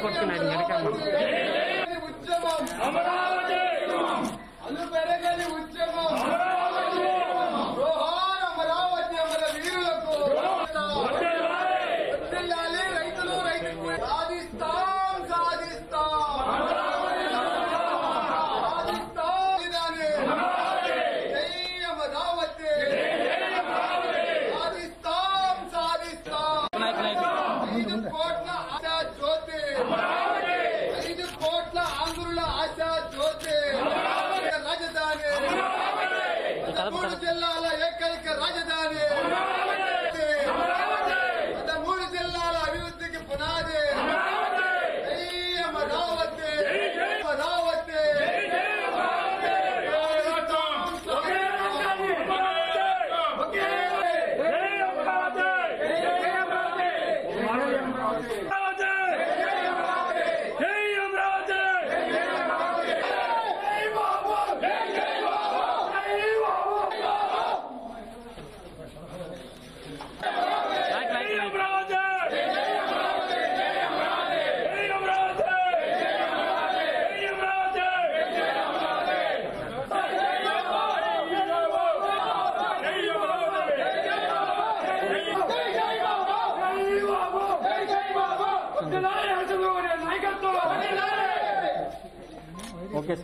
కొడుతున్నాడు వెనక Okay.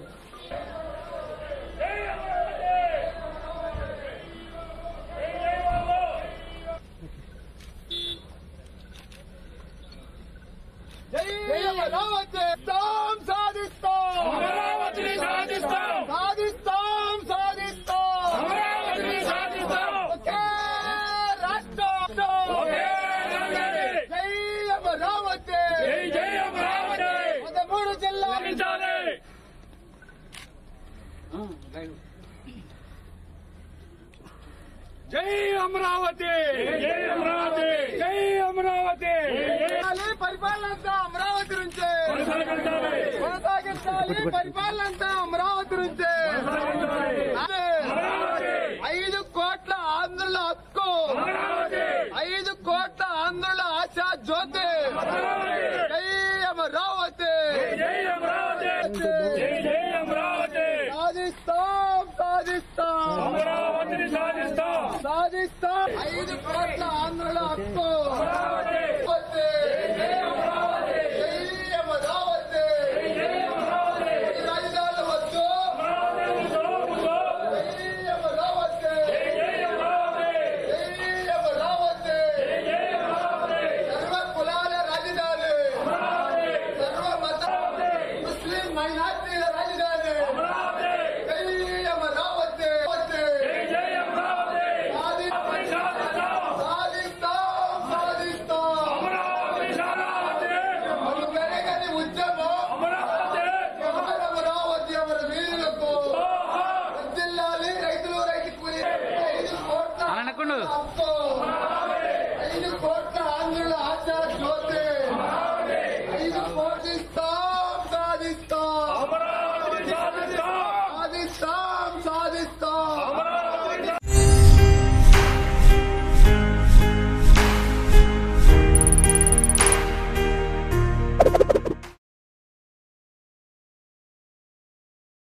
జై అమరావతి! జై అమరావతి! జై అమరావతి! పరిపాలనంతా అమరావతి నుంచే! కొనసాగించాలి! పరిపాలనంతా అమరావతి నుంచే! ఐదు కోట్ల ఆంధ్రుల హక్కు! ఐదు కోట్ల ఆంధ్రుల ఆశా జ్యోతి! I'm not